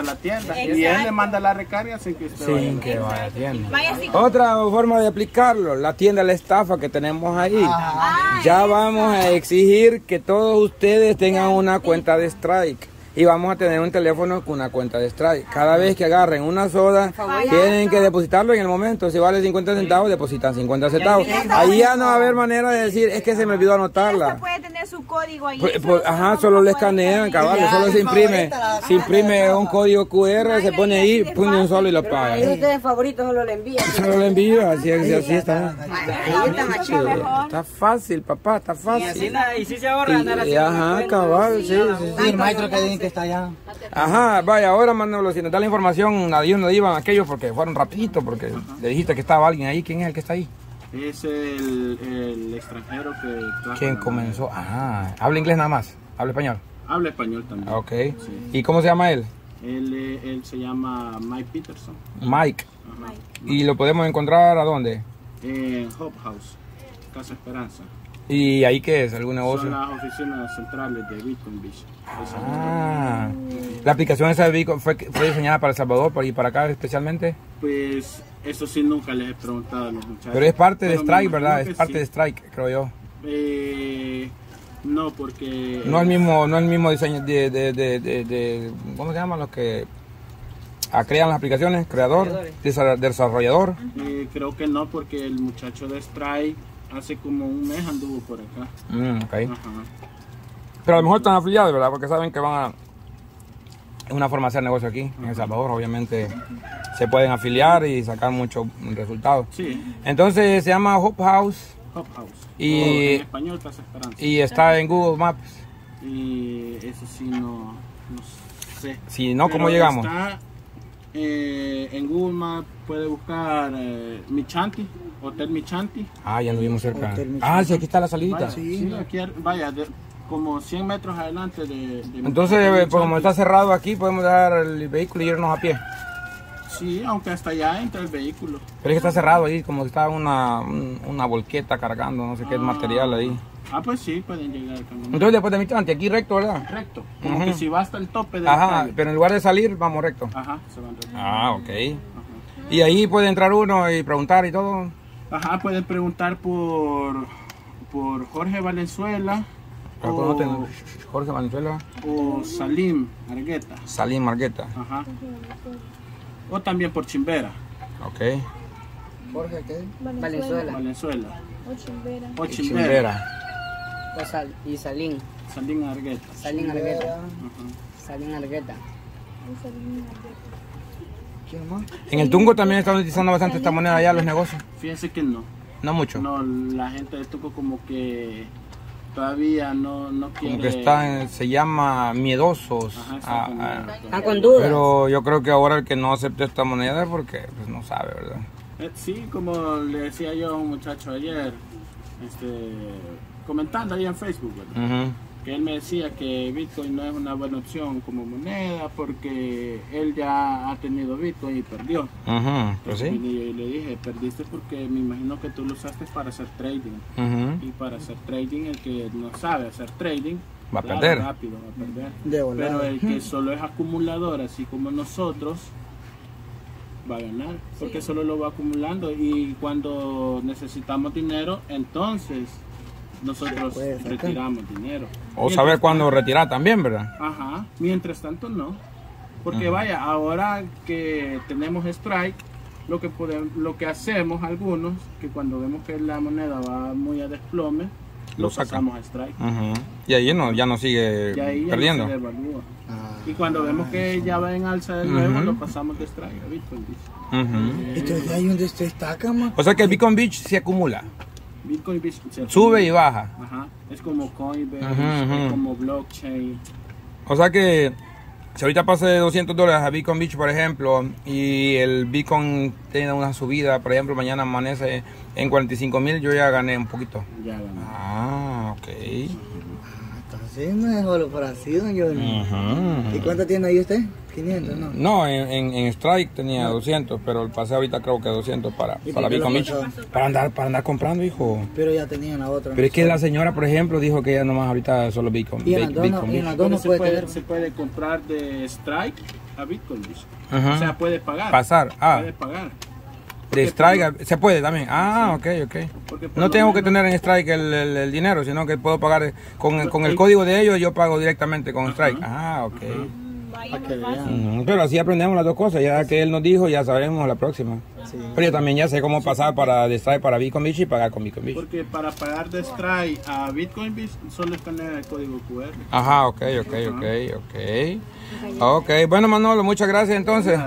hasta la tienda. Y él le manda la recarga sin que usted Sin vaya. que vaya a la tienda. Vaya. Otra forma de aplicarlo, la tienda La Estafa que tenemos ahí. Ya vamos a exigir que todos ustedes tengan una cuenta de Strike. Y vamos a tener un teléfono con una cuenta de Strike. Cada vez que agarren una soda, tienen que depositarlo en el momento. Si vale 50 centavos, depositan 50 centavos. Ahí ya no va a haber manera de decir, es que se me olvidó anotarla. puede tener su código ahí. Pues, Solo pues, ajá, lo solo le escanean, escanear. cabal, solo se imprime, se imprime un código QR, se pone ahí, pone un solo y lo paga. Ahí ustedes favoritos solo le envían. Solo lo envío, así, así, así está. Ahí está fácil, papá, está Y así, fácil. y sí se ahorra ajá, cabal, sí, sí, maestro que está allá. Ajá, vaya, ahora Manolo, si nos da la información, a dónde iban aquellos, porque fueron rapidito, porque le dijiste que estaba alguien ahí, ¿quién es el que está ahí? Es el, el extranjero que trajo ¿Quién comenzó? Ajá, habla inglés nada más, habla español. Habla español también. Ok, ¿y cómo se llama él? Él, eh, él se llama Mike Peterson. Mike. Ajá. ¿Y lo podemos encontrar a dónde? En Hope House, Casa Esperanza. ¿Y ahí qué es? ¿Algún Son negocio? las oficinas centrales de Bitcoin Beach. Ah, la aplicación esa de Bitcoin fue, fue diseñada para El Salvador para ir para acá especialmente. Pues eso sí nunca les he preguntado a los muchachos. Pero es parte de Pero Strike, ¿verdad? Es parte sí. de Strike, creo yo. Eh, no, porque... No el mismo, no el mismo diseño de, de, de, de- de- ¿cómo se llaman los que ah, crean las aplicaciones? Creador, desa- desarrollador. Eh, creo que no, porque el muchacho de Strike hace como un mes anduvo por acá. Mm, ok. Ajá. Pero a lo mejor están afiliados, ¿verdad? Porque saben que van a... Es una forma de hacer negocio aquí, en El Salvador, obviamente se pueden afiliar y sacar muchos resultados. Sí, Entonces se llama Hope House Hope House. Y- O en español, Casa Esperanza. y está en Google Maps. Y eso sí, no, no sé. Si no, ¿cómo llegamos? Está, eh, en Google Maps puede buscar eh, Michanti, Hotel Michanti. Ah, ya nos vimos cerca. Ah, sí, aquí está la salidita. Vaya, sí, aquí, vaya, de- como 100 metros adelante de... de Entonces, eh, pues, como está cerrado aquí, podemos dejar el vehículo y irnos a pie. Sí, aunque hasta allá entra el vehículo. Pero es que está cerrado ahí, como que está una, un- una volqueta cargando, no sé qué material ahí. Ah, pues sí, pueden llegar caminando. Entonces después de Michante, aquí recto, ¿verdad? Recto, como que si va hasta el tope de Ajá, la pero en lugar de salir, vamos recto. Ajá, se van recto. Ah, ok. Y ahí puede entrar uno y preguntar y todo. Ajá, pueden preguntar por, por Jorge Valenzuela o, Jorge Valenzuela, o Salim Argueta. Salim Margueta. Ajá. O también por Chimbera, Ok. Jorge, ¿qué? Valenzuela. Valenzuela. O Chimbera, Chimbera. O Sal- y Salín. Salim Argueta. Salín Argueta. Ajá. Salín Argueta. ¿Quién más? En el Tungo también están utilizando bastante esta moneda allá los negocios. Fíjense que no. No mucho. No, la gente de Tuco como que todavía no, no quiere... Como que están, se llama miedosos. Ajá, a- está como- a- Están con dudas. pero yo creo que ahora el que no acepte esta moneda es porque pues, no sabe, ¿verdad? Eh, Sí, como le decía yo a un muchacho ayer, este, comentando ahí en Facebook, ¿verdad? Ujú. Que él me decía que Bitcoin no es una buena opción como moneda porque él ya ha tenido Bitcoin y perdió. Ujú, Pues Entonces sí. vine yo y le dije, perdiste porque me imagino que tú lo usaste para hacer trading. Y para hacer trading, el que no sabe hacer trading, Va a claro, perder. rápido va a perder. De. Pero el que solo es acumulador, así como nosotros, va a ganar, porque solo lo va acumulando y cuando necesitamos dinero, entonces nosotros retiramos dinero. O Mientras saber cuándo retirar también, ¿verdad? Ajá, mientras tanto no. Porque vaya, ahora que tenemos strike, lo que podemos, lo que hacemos algunos, que cuando vemos que la moneda va muy a desplome, Lo pasamos a strike. Y ahí no, ya no sigue Y ahí ya perdiendo. no se devalúa. Ah. Y cuando vemos que ya va en alza de nuevo, lo pasamos de strike a Bitcoin. dice. Ujú. Entonces ahí donde se destaca, más. O sea que el Bitcoin Beach se acumula, Bitcoin se sube y baja. Ajá, es como Coinbase, es como blockchain. O sea que si ahorita pasa de 200 dólares a Bitcoin Beach, por ejemplo, y el Bitcoin tiene una subida, por ejemplo, mañana amanece en 45 mil, yo ya gané un poquito. Ya ganó. Ah, ok. No solo por así, don Johnny. Ujú. ¿Y cuánto tiene ahí usted? 500, ¿no? No, en, en- en Strike tenía 200, pero el pasé ahorita creo que 200 para, ¿Y para pasó? Para andar, para andar comprando, hijo. Pero ya tenían la otra. Pero es que la señora, por ejemplo, dijo que ella nomás ahorita solo Bitcoin, Y en dos no- Bitcoin no se, puede se puede comprar de strike a Bitcoin. Ajá. O sea, puede pagar. Pasar, ah. Puede pagar. De strike, se puede también. Ah, ok, ok. Por No tengo que tener en strike el, el- el dinero, sino que puedo pagar con, con el código de ellos, yo pago directamente con strike. Ah, ok. Que vean. Mm, Pero así aprendemos las dos cosas, ya que él nos dijo, ya sabemos la próxima. Pero yo también ya sé cómo pasar para de strike para Bitcoin Beach y pagar con Bitcoin Beach. Porque para pagar de Strike a Bitcoin Beach solo escanea el código QR. Ajá, ok, ok, ok, ok. Ok, bueno Manolo, muchas gracias entonces.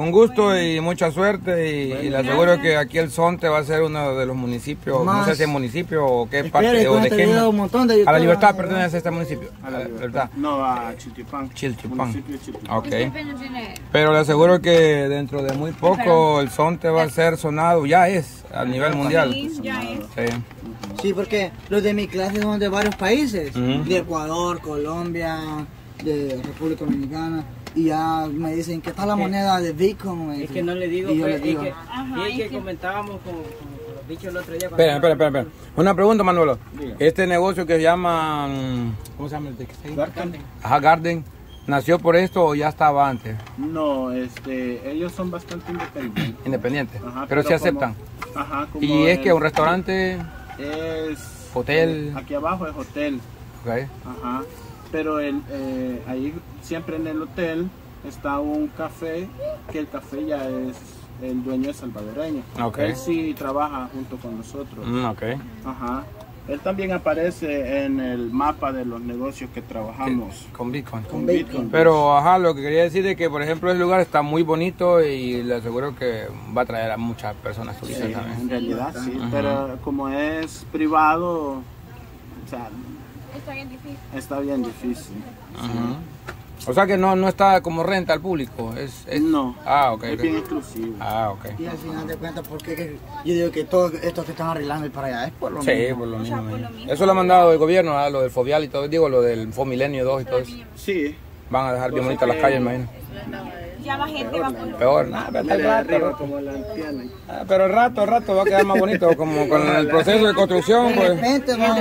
Un gusto y mucha suerte y, y le aseguro que aquí el Sonte va a ser uno de los municipios, no sé si es municipio o qué Espere, parte o de qué. video un montón de A la libertad pertenece a este municipio. A la libertad. No, a Chiltipán. Chiltipán. Chiltipán. Ok. Pero le aseguro que dentro de muy poco el Sonte va a ser sonado, ya es a nivel mundial. Sí. Sí, porque los de mi clase son de varios países. De Ecuador, Colombia, de República Dominicana. Y ya me dicen, ¿qué tal la moneda de Bitcoin? Es que no le digo, Y yo pues, le es digo. que, es que comentábamos con, los bichos el otro día. Espera, espera, espera, espera. Una pregunta. Diga. Este negocio que se llama. mm, ¿Cómo se llama el? Garden. Ajá, Garden. ¿Nació por esto o ya estaba antes? No, este, ellos son bastante independientes. Independiente. Ajá, pero, sí como- aceptan. Ajá, como Y es el- que un restaurante. es Hotel. Aquí abajo es hotel. Ok. Ajá. Pero el, eh, ahí siempre en el hotel está un café que el café ya es el dueño es salvadoreño. Él sí trabaja junto con nosotros. Mm, ok. Ajá. Él también aparece en el mapa de los negocios que trabajamos Con Bitcoin. con Bitcoin. Pero, ajá, lo que quería decir es que, por ejemplo, el lugar está muy bonito y le aseguro que va a traer a muchas personas turistas Sí, también. en realidad sí, pero como es privado, o sea, Está bien difícil. está bien difícil. O sea que no, no está como renta al público. Es, es- No, Ah, ok. es bien exclusivo. Ah, ok. Y al final de cuentas, ¿por qué que- yo digo que todo esto que están arreglando y para allá es por lo Sí, mismo? por lo mismo. mismo. Eso lo ha mandado el gobierno, ¿ah? lo del Fovial y todo, digo, lo del Fomilenio 2 y todo eso. Sí, Van a dejar bien bonitas las calles, imagino. Ya más gente va por Peor, nada, pero está el rato, como la. Ah, pero el rato, el rato va a quedar más bonito, como con el proceso de construcción, De pues. repente, va-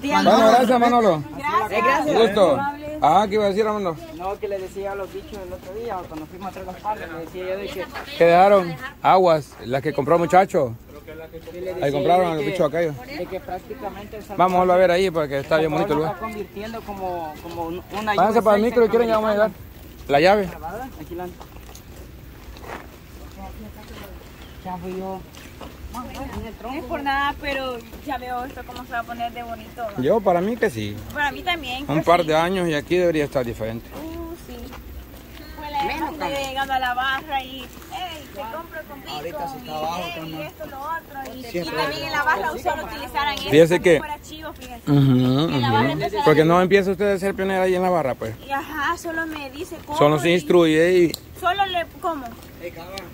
tiempo. Bueno, gracias, Manolo. Gracias. Un gusto. Ajá, ¿qué iba a decir, Armando? No, que le decía a los bichos el otro día, cuando fuimos a traer los palos, le decía yo de que... ¿Qué dejaron? Aguas, las que compró el muchacho. Ahí compraron a los bichos aquellos. De que prácticamente el Salvador- Vamos a ver ahí, porque está bien bonito el lugar. está convirtiendo como, como un- una Váyanse para el micro y quieren ya vamos a llegar. La llave. Aquí la... Ya fui yo. No es por nada, pero ya veo esto cómo se va a poner de bonito. Yo, para mí que sí. Para mí también. Un pues par sí. de años y aquí debería estar diferente. Uh, sí. Fue la de llegando a la barra y, hey, te compro con Bitcoin. Ahorita se está abajo, y, esto, lo otro. Y, y también en la barra solo utilizaran esto. Fíjese que- si fuera chivo, fíjense. Ujú, En la barra ujú. empezaron Porque no empieza usted a ser pionera ahí en la barra, pues. Y ajá, solo me dice cómo. Solo se instruye y Solo le, ¿cómo?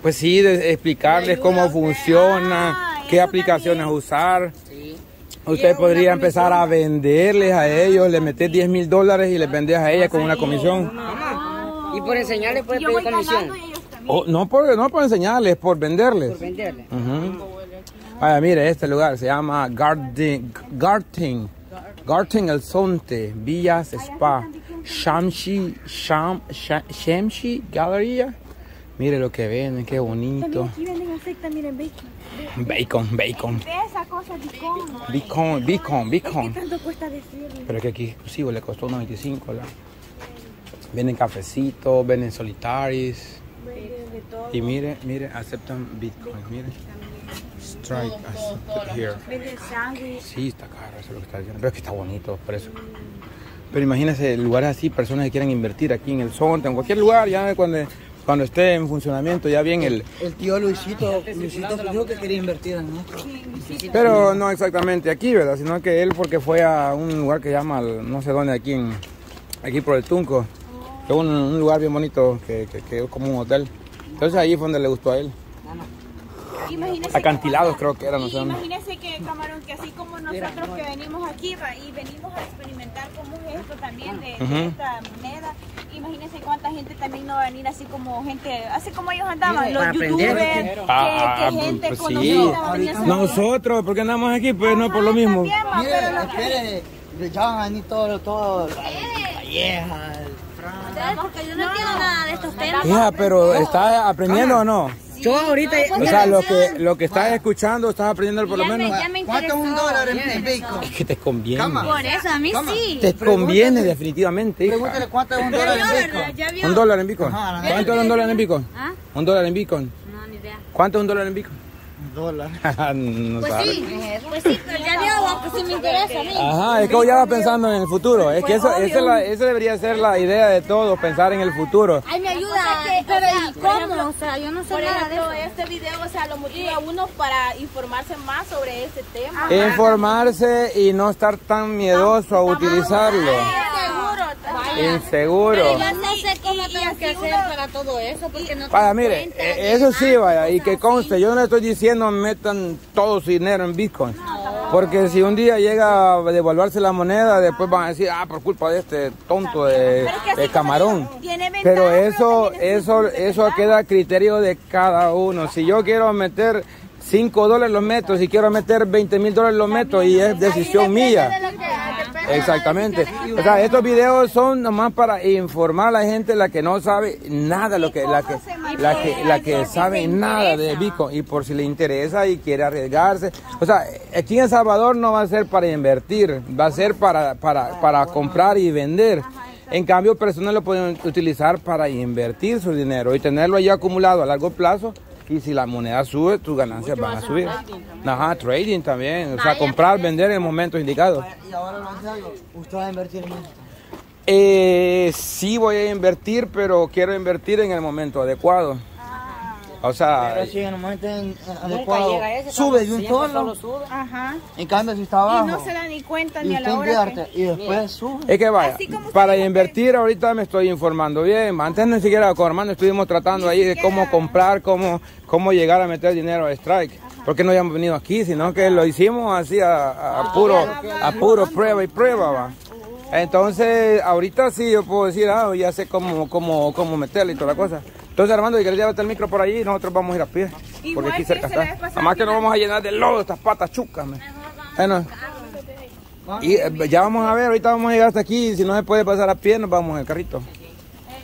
pues sí, de explicarles cómo funciona, Ah, qué aplicaciones también. usar. Sí. Usted podría empezar a venderles a ellos, le metes 10 mil dólares y les vendes a ella con una comisión. Y por enseñarle puede pedir comisión. Oh, no, por, no por enseñarles, por venderles. Por venderle. Ujú. Vaya, mire, este lugar se llama Garden, Garten, Garten El Sonte, Villas Spa, Shamshi, Sham, Sha- Shamshi Galleria. Mire lo que venden, qué bonito. aquí venden miren, bacon. Bacon, bacon. Esa cosa, bacon. Bitcoin, Bitcoin, ¿Qué Bitcoin. tanto cuesta decirlo? Pero es que aquí exclusivo le costó 95. La... Venden cafecitos, venden solitaris. Y mire, mire, aceptan Bitcoin, mire. Strike accepted here. Sí, está caro, eso es lo que está diciendo. Pero es que está bonito, por eso. Pero imagínense lugares así, personas que quieran invertir aquí en el Sonte, en cualquier lugar, ya cuando, cuando esté en funcionamiento, ya bien el... El tío Luisito, Luisito dijo que quería invertir en esto. Pero no exactamente aquí, ¿verdad? Sino que él porque fue a un lugar que llama, no sé dónde, aquí en, aquí por el Tunco. Que es un, un lugar bien bonito, que, que, que es como un hotel. Entonces ahí fue donde le gustó a él. Imagínese Acantilados que- creo que era, no sé. Imagínese que, camarón, que así como nosotros que venimos aquí va, y venimos a experimentar cómo es esto también de, esta moneda, imagínense cuánta gente también no va a venir así como gente, así como ellos andaban, los youtubers, que, Ah, que gente pues sí. conocida Nosotros, porque andamos aquí, pues no por lo mismo. También, va, Mire, pero lo que- espere, ya van a venir todos, todos, la ver, porque yo no entiendo nada de estos temas. Hija, pero ¿estás aprendiendo o no? Yo ahorita... O sea, lo que, lo que estás escuchando, estás aprendiendo por lo menos. ya me ¿Cuánto es un dólar en, Bitcoin? Es que te conviene. Cama. Por eso, a mí sí. Te conviene definitivamente, Pregúntale cuánto es un dólar en Bitcoin. ¿Un dólar en Bitcoin? ¿Cuánto es un dólar en Bitcoin? ¿Ah? ¿Un dólar en Bitcoin? No, ni idea. ¿Cuánto es un dólar en Bitcoin? Un dólar. no Pues sabe. sí, pues sí, pero ya vos que sí me interesa a mí. Ajá, es que ya vas pensando en el futuro. Es que eso, esa, es la, esa debería ser la idea de todos, pensar en el futuro. Ay, me ayuda. Pero ¿y cómo? O sea, yo no sé Por nada de eso. este video, o sea, lo motiva a uno para informarse más sobre este tema. Informarse y no estar tan miedoso a utilizarlo. Seguro. Inseguro. Yo no sé cómo tengo que hacer para todo eso, porque no Vaya, mire, cuenta, eh, eso sí, vaya, y que conste, yo no le estoy diciendo metan todo su dinero en Bitcoin. Porque si un día llega a devaluarse la moneda, después van a decir, ah, por culpa de este tonto de, de camarón. Pero pero eso, eso, eso queda a criterio de cada uno. Si yo quiero meter 5 dólares los meto, si quiero meter 20 mil dólares los meto y es decisión mía. Exactamente. O sea, estos videos son nomás para informar a la gente la que no sabe nada, lo que, la que, la que, la que sabe nada de Bitcoin y por si le interesa y quiere arriesgarse. O sea, aquí en El Salvador no va a ser para invertir, va a ser para, para, para comprar y vender. En cambio, personas lo pueden utilizar para invertir su dinero y tenerlo ahí acumulado a largo plazo. Y si la moneda sube, tus ganancias van a subir. Ajá, trading también. O sea, comprar, vender en el momento indicado. Y ahora lo hace algo. Usted va a invertir en esto. Eh, sí voy a invertir, pero quiero invertir en el momento adecuado. O sea, Pero si en el momento sube de un solo, Ajá. en cambio si está Y abajo no se da ni cuenta y ni a la hora. y después sube. es que vaya, para que- invertir ahorita me estoy informando bien. Antes ni siquiera con hermano estuvimos tratando ahí de cómo comprar, cómo, cómo llegar a meter dinero a Strike. Porque no habíamos venido aquí, sino que lo hicimos así a, a- a puro, a puro prueba y prueba, va. Entonces, ahorita sí yo puedo decir, ah, ya sé cómo, cómo, cómo meterle y toda la cosa. Entonces, Armando, si querés llevarte el micro por ahí, nosotros vamos a ir a pie. Porque aquí cerca está. Además que nos vamos a llenar de lodo estas patas chucas. Bueno, y eh, ya vamos a ver, ahorita vamos a llegar hasta aquí. Si no se puede pasar a pie, nos vamos en el carrito.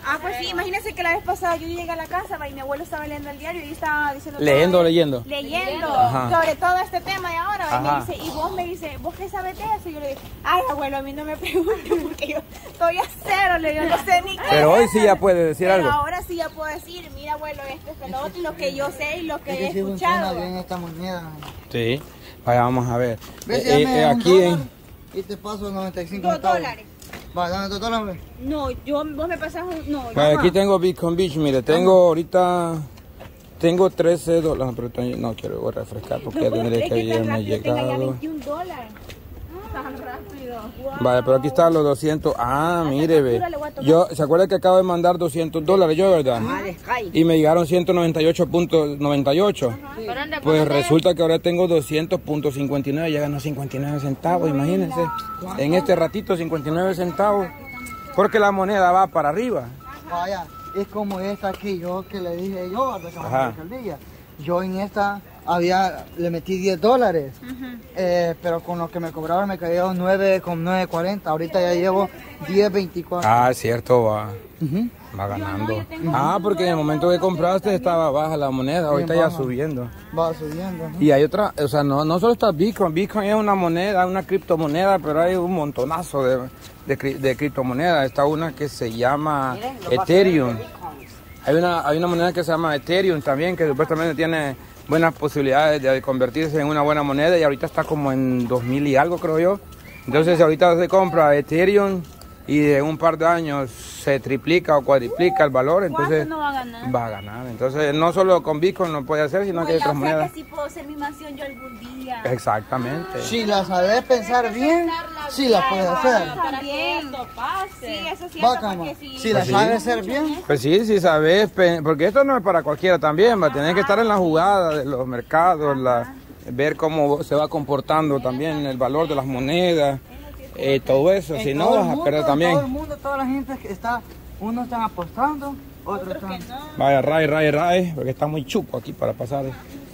Ah, pues sí, imagínense que la vez pasada yo llegué a la casa y mi abuelo estaba leyendo el diario y estaba diciendo... todo Leyendo o de- leyendo. Leyendo Ajá. sobre todo este tema de ahora. Y Ajá. me dice, y vos me dice, ¿vos qué sabes de eso? Y yo le digo, ay, abuelo, a mí no me preguntes porque yo estoy a cero, le digo, no sé ni qué. Pero hoy sí ya puede decir Pero algo. ahora sí ya puedo decir, mira, abuelo, esto es lo otro, lo que yo sé y lo que he escuchado. bien esta moneda. Sí. Vaya, vamos a ver. ¿Ves? Eh, eh, aquí en... y te paso 95 Dos dólares. Va, dame dos dólares. No, yo, vos me pasás un... No, Vaya, aquí tengo Bitcoin Beach, mire, tengo ahorita... Tengo 13 dólares, pero no quiero refrescar porque no creer que haberme rápido tenga ya llegado. 21 dólares. Tan rápido. Wow. Vaya, pero aquí están los 200. Ah, mire, ve. Yo, ¿se acuerda que acabo de mandar 200 dólares yo, verdad? Y me llegaron 198.98. Pues resulta que ahora tengo 200.59, ya ganó 59 centavos, imagínense. En este ratito 59 centavos. Porque la moneda va para arriba. Vaya, es como esta aquí, yo que le dije yo a la alcaldía. Yo en esta había, le metí 10 dólares, eh, pero con lo que me cobraron me cayó 9 con 9.40. Ahorita ya llevo 10.24. Ah, es cierto, va. Va ganando. Ah, porque en el momento que compraste estaba baja la moneda, ahorita ya subiendo. Va subiendo. ¿no? Y hay otra, o sea, no, no solo está Bitcoin, Bitcoin es una moneda, una criptomoneda, pero hay un montonazo de, de, de criptomonedas. Está una que se llama Ethereum. Hay una, hay una moneda que se llama Ethereum también, que supuestamente tiene buenas posibilidades de convertirse en una buena moneda y ahorita está como en 2000 y algo, creo yo. Entonces, ahorita se compra Ethereum y en un par de años se triplica o cuadriplica el valor, entonces no va a ganar? va a ganar. Entonces, no solo con Bitcoin lo puede hacer, sino que hay otras o sea monedas. que sí puedo hacer mi mansión yo algún día. Exactamente. Si la sabes pensar bien, sí la puedes hacer. También. Sí, eso es cierto, porque si... Si la Pues sí. sabes hacer bien, Pues sí, sí sabes, porque esto no es para cualquiera también, va a tener que estar en la jugada de los mercados, la, ver cómo se va comportando también el valor de las monedas, eh, todo eso, si en no todo vas a perder Todo el también. mundo, toda la gente que está, unos están apostando, otros están... Vaya, ray, ray, ray, porque está muy chupo aquí para pasar.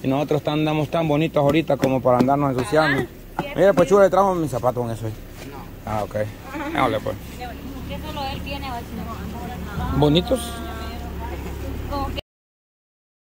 Y nosotros tan- andamos tan bonitos ahorita como para andarnos ensuciando. Mira, pues chulo, le trajo mis zapatos con eso. ahí. Ah, ok. Hágale pues. Que solo él tiene, no, Bonitos.